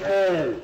messing